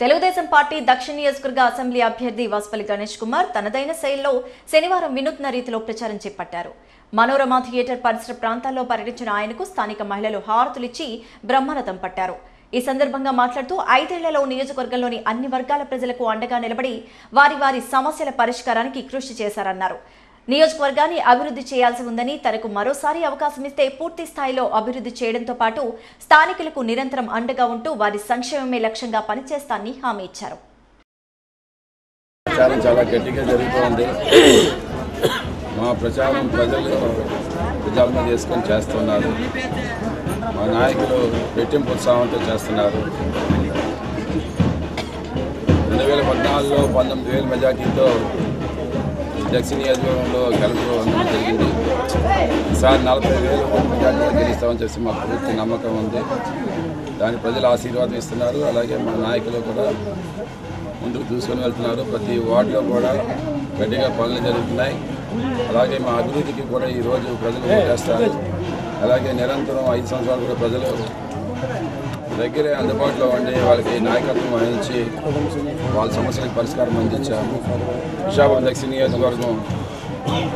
Telugu Desam party దక్షిణ నియోజకవర్గ assembly అభ్యర్థి వాసుపల్లి గణేష్ కుమార్ తనదైన శైలిలో శనివారం వినూత్న రీతిలో ప్రచారం చేపట్టారు. మనోరమ థియేటర్ పరిసర ప్రాంతాల్లో పర్యటించిన ఆయనకు స్థానిక మహిళలు హారతులిచ్చి బ్రహ్మరథం పట్టారు. ఈ సందర్భంగా మాట్లాడుతూ ఐదేళ్ళలో నియోజకవర్గంలోని అన్ని వర్గాల ప్రజలకు అండగా నిలబడి వారి వారి సమస్యల పరిష్కారానికి కృషి చేశారన్నారు. నియోజకవర్గాన్ని అభివృద్ధి చేయాల్సి ఉందని తనకు మరోసారి అవకాశం ఇస్తే పూర్తి స్థాయిలో అభివృద్ధి చేయడంతో పాటు స్థానికులకు నిరంతరం అండగా ఉంటూ వారి సంక్షేమమే లక్ష్యంగా పనిచేస్తానని హామీ ఇచ్చారు. చాలా గట్టిగా జరుగుతోంది మా ప్రచారం ప్రజలు ప్రజల చేసుకొని చేస్తున్నారు. మా నాయకులు రెట్టింపు ఉత్సాహంతో చేస్తున్నారు. రెండు వేల పద్నాలుగులో పంతొమ్మిది వేల మెజార్టీతో దక్షిణ నియోజకవర్గంలో గెలుపు జరిగింది. ఈసారి నలభై వేల ఓట్ల గెలుస్తామని చెప్పి మాకు పూర్తి నమ్మకం ఉంది. దాని ప్రజలు ఆశీర్వాదం ఇస్తున్నారు. అలాగే మా నాయకులు కూడా ముందుకు తీసుకొని వెళ్తున్నారు. ప్రతి వార్డులో కూడా గట్టిగా పనులు జరుగుతున్నాయి. అలాగే మా అభివృద్ధికి కూడా ఈరోజు ప్రజలు చేస్తారు అలాగే నిరంతరం ఐదు సంవత్సరాలు కూడా ప్రజలు దగ్గరే అందుబాటులో ఉండి వాళ్ళకి నాయకత్వం వహించి వాళ్ళ సమస్యలకు పరిష్కారం అందించాము విశాఖపట్నం దక్షిణ నియోజకవర్గం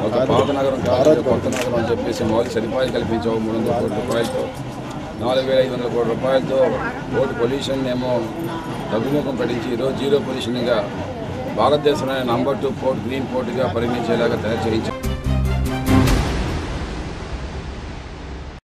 ఒక పాత నగరం కాదు కొత్త నగరం అని చెప్పేసి మౌలిక సదుపాయాలు కల్పించాము మూడు వందల కోట్ల రూపాయలతో నాలుగు వేల ఐదు వందల కోట్ల రూపాయలతో రోడ్డు పొల్యూషన్ ఏమో తగ్గుముఖం పడించి ఈరోజు జీరో పొల్యూషన్గా భారతదేశంలోనే నంబర్ టూ పోర్ట్ గ్రీన్ పోర్టుగా పరిగణించేలాగా తయారు చేయించాం